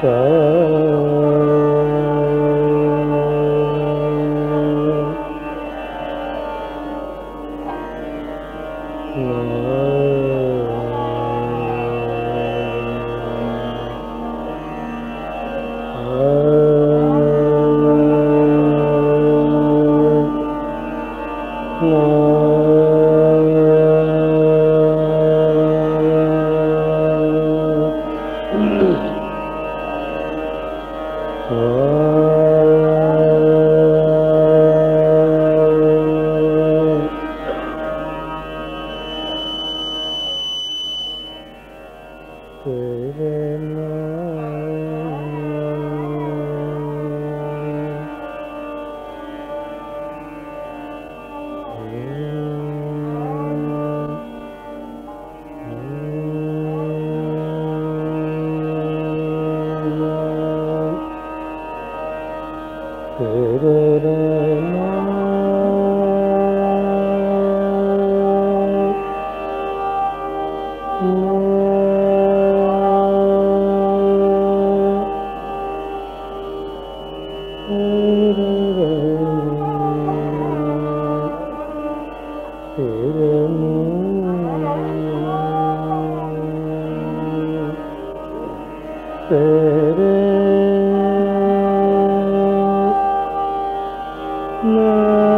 对 Love.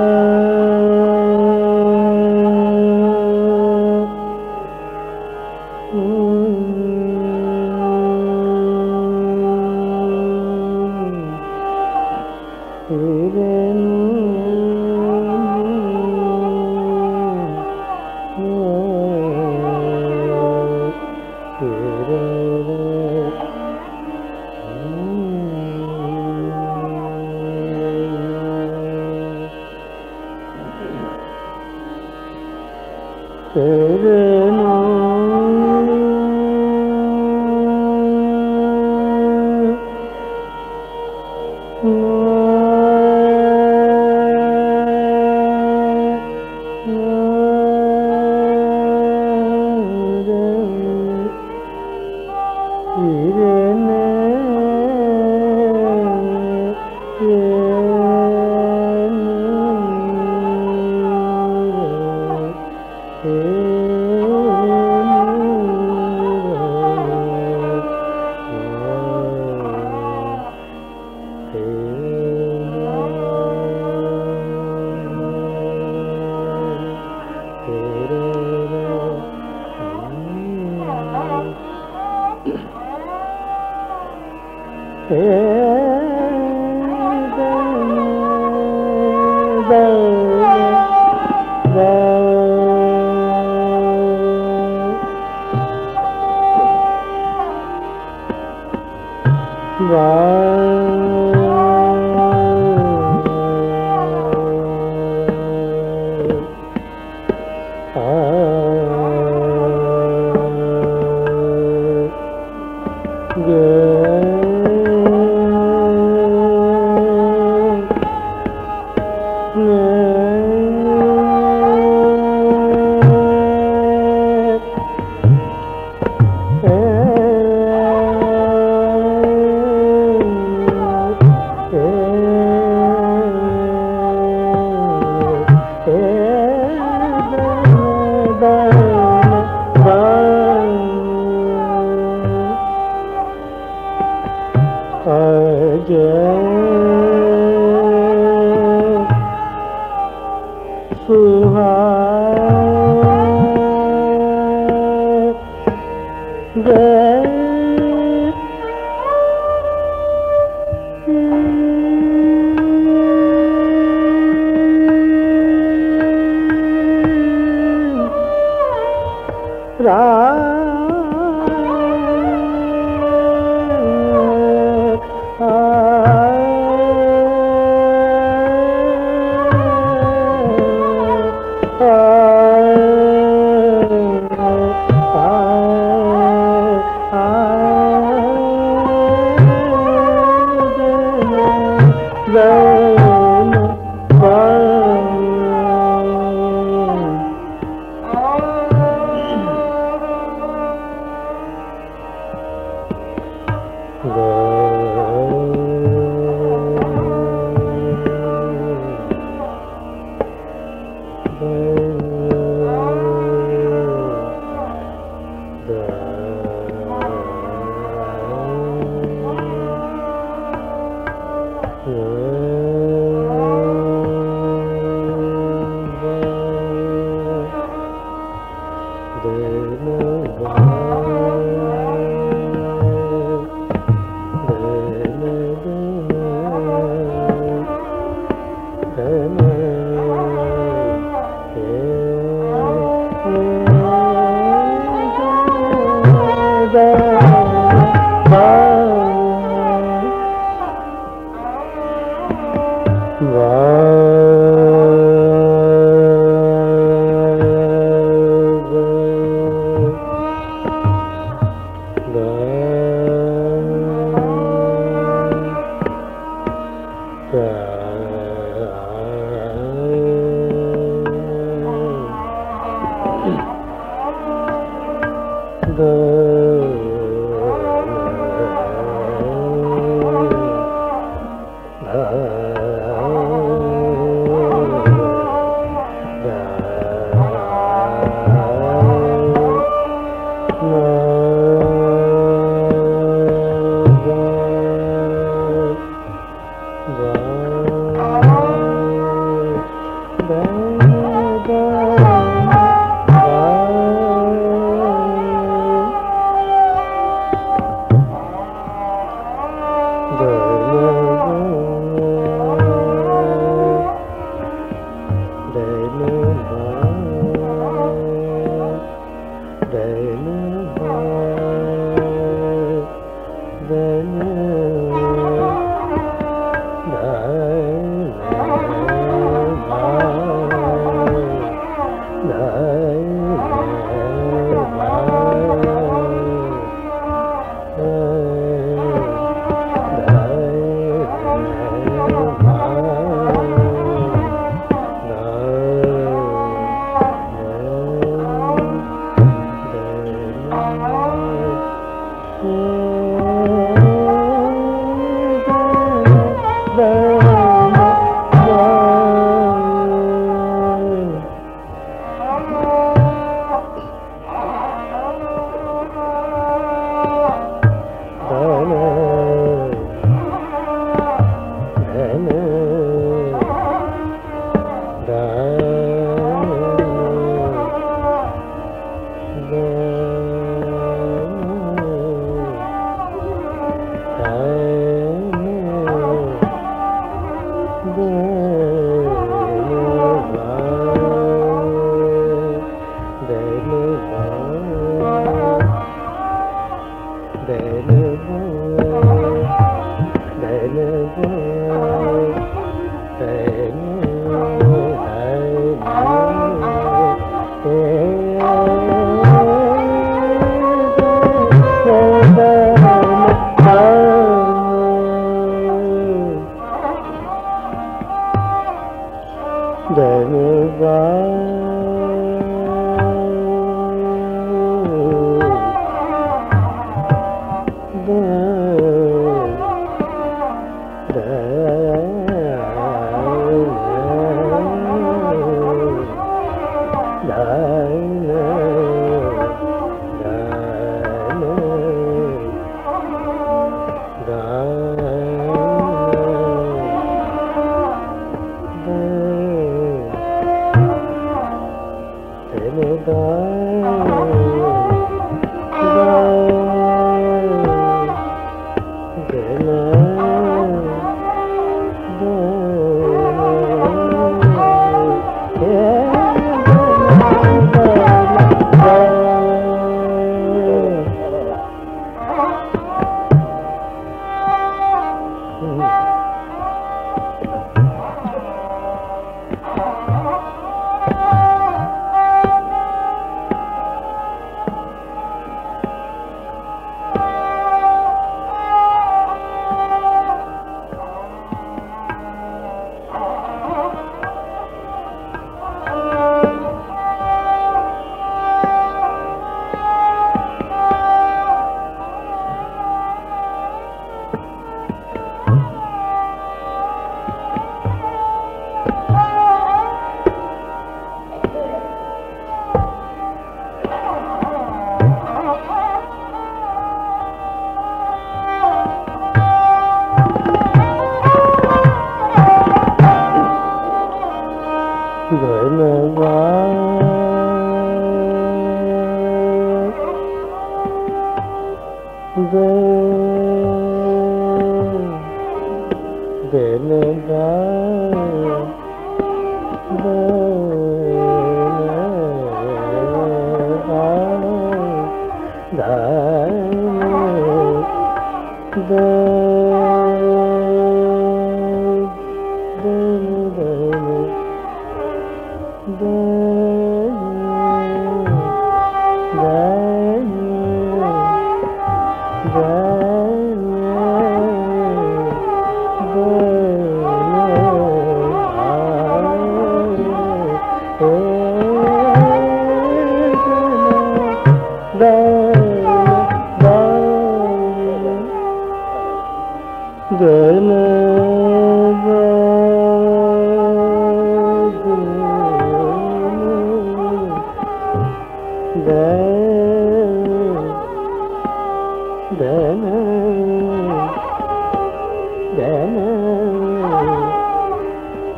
来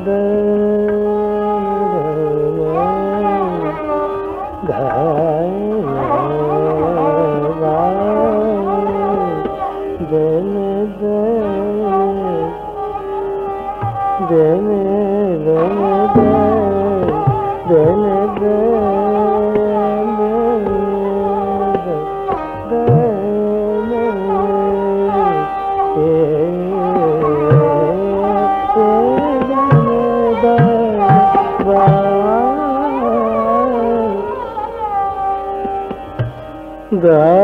the the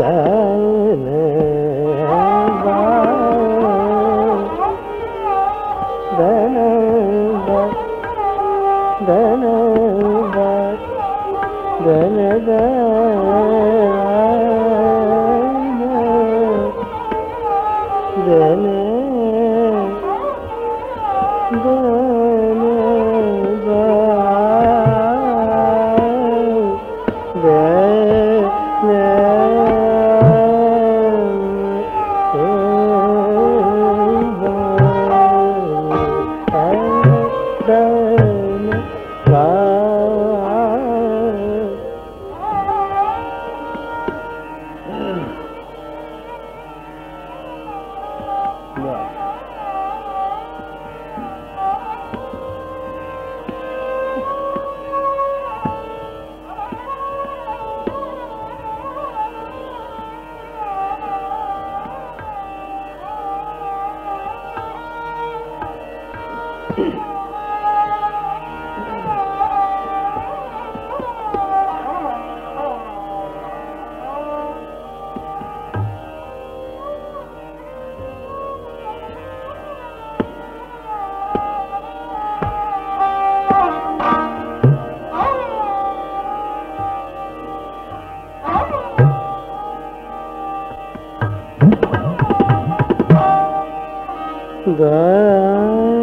गा The.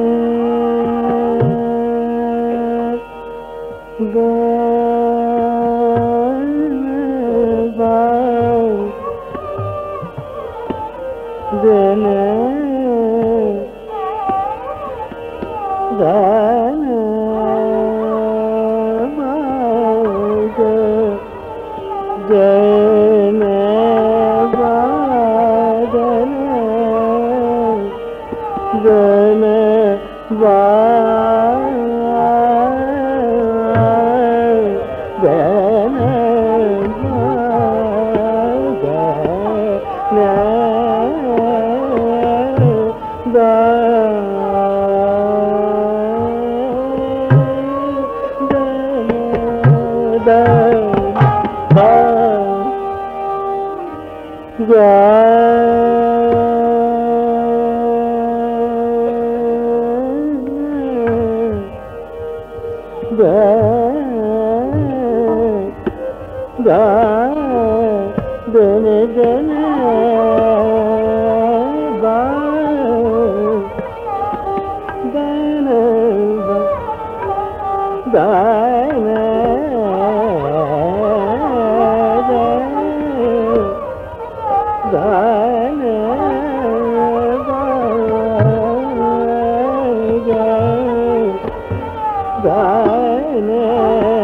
धा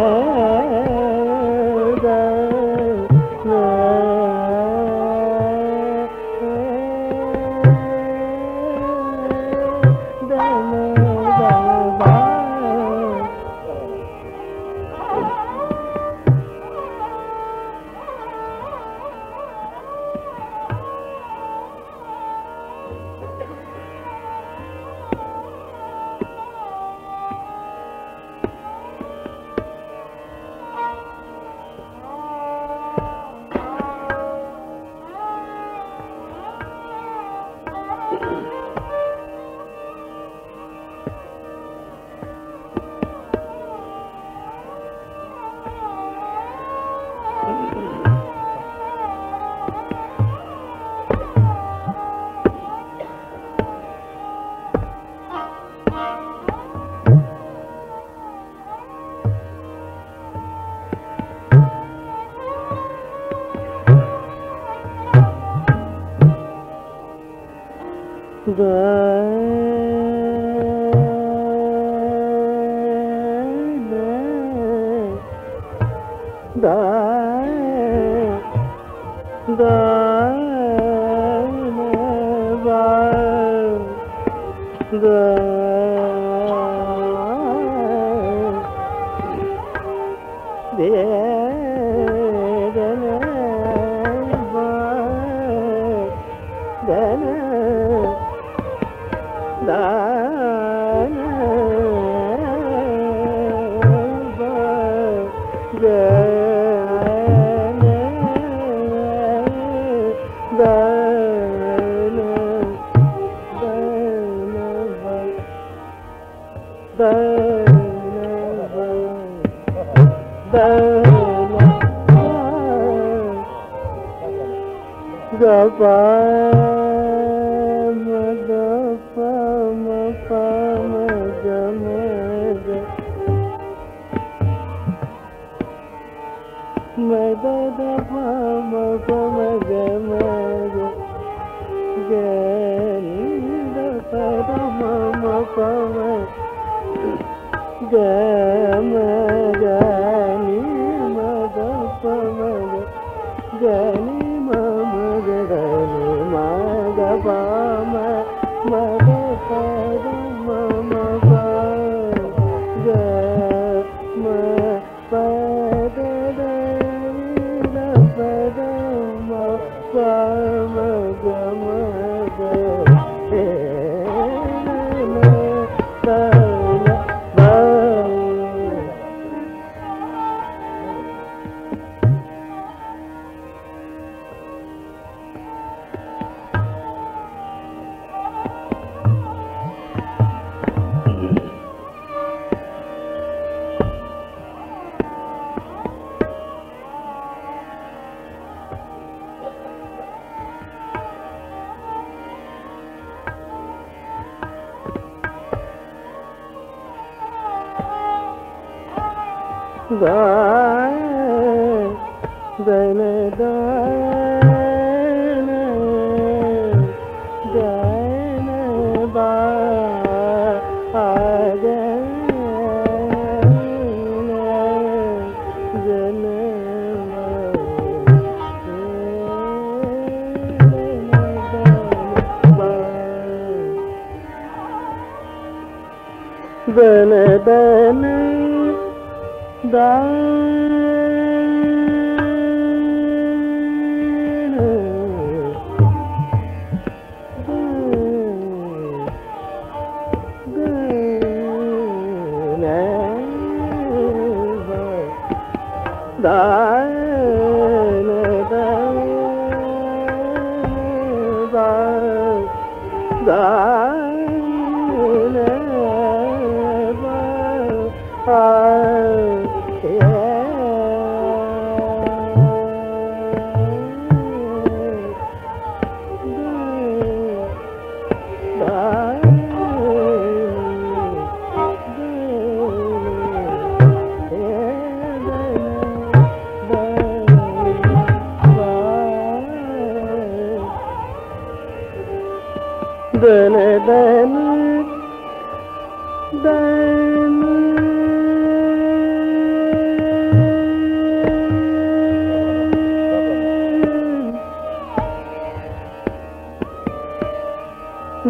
Bye. பவ da love.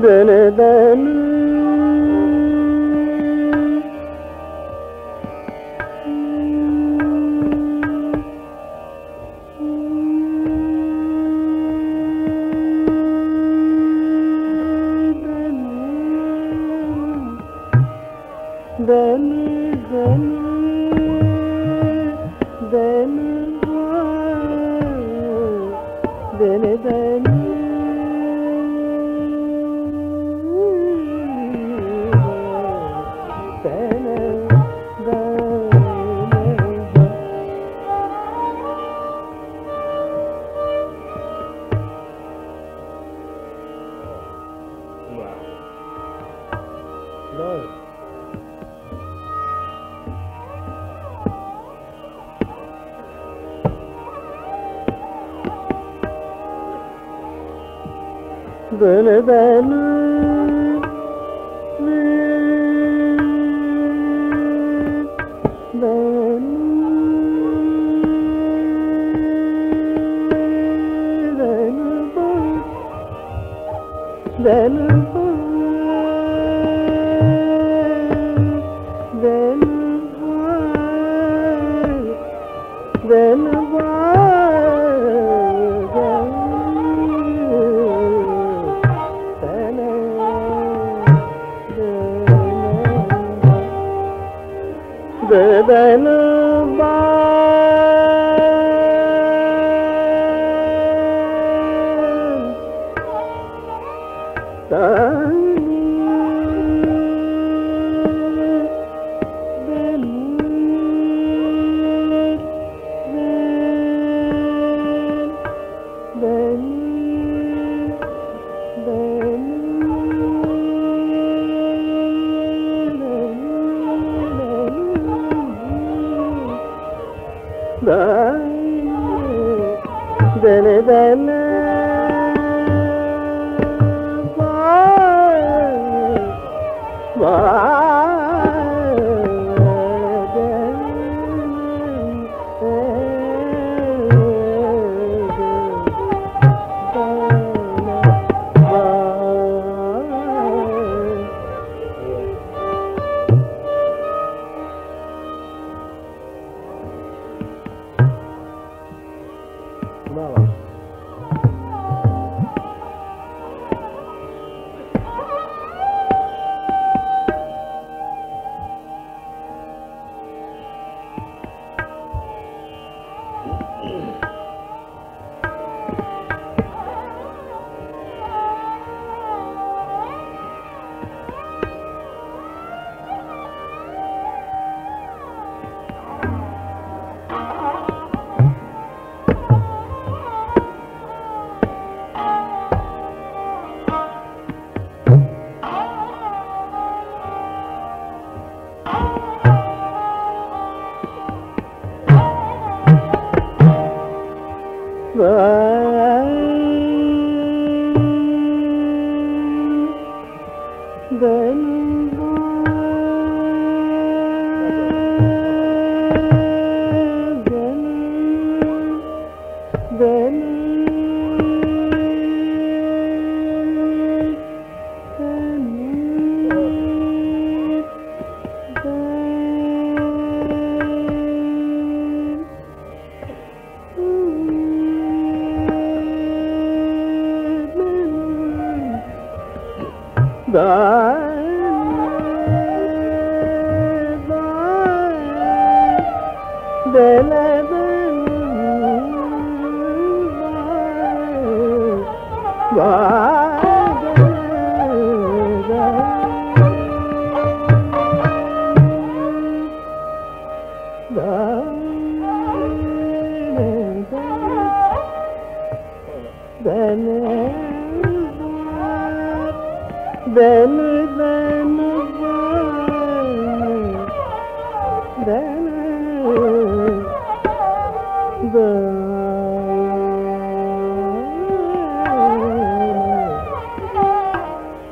dene dene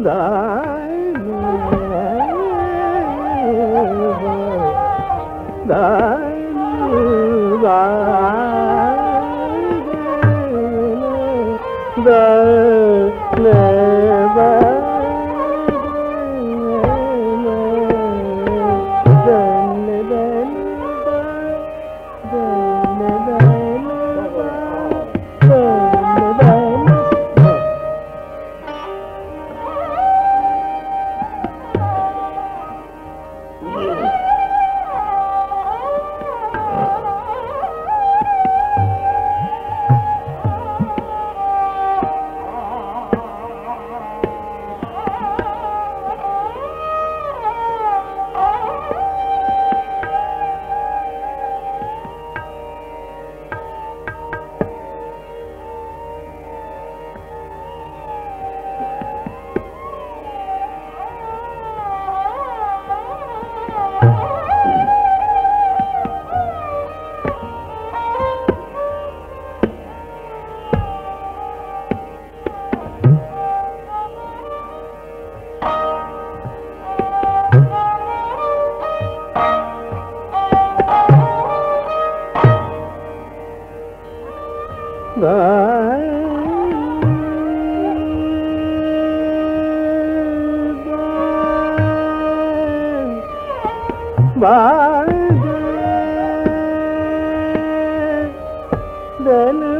đại đại đại đại Ah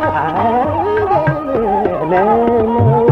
nè nè nè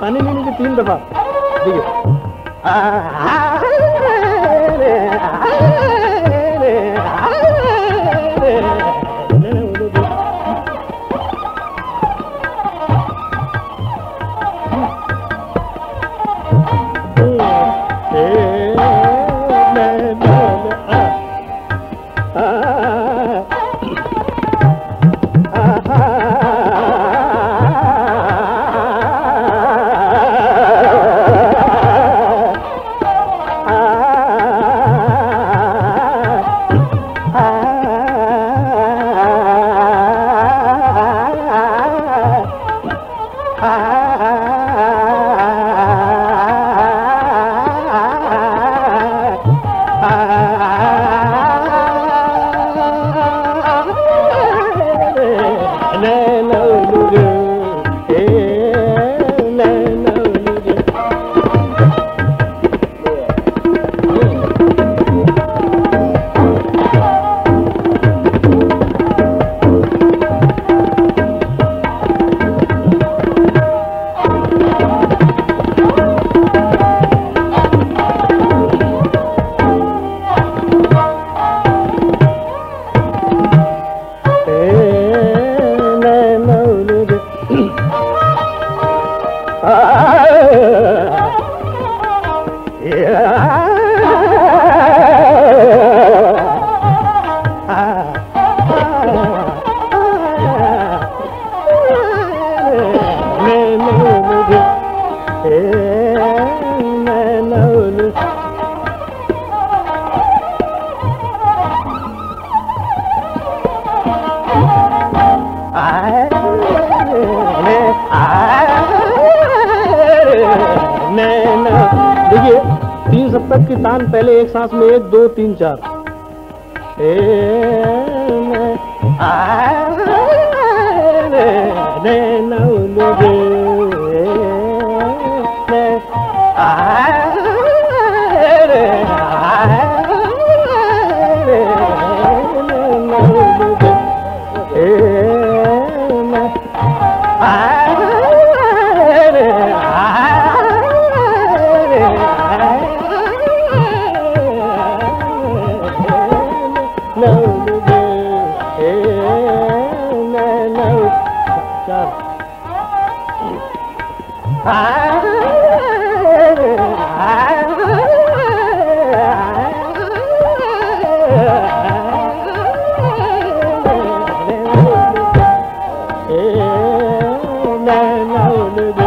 పని నుంచి తీన్ దఫా ಮೌನದ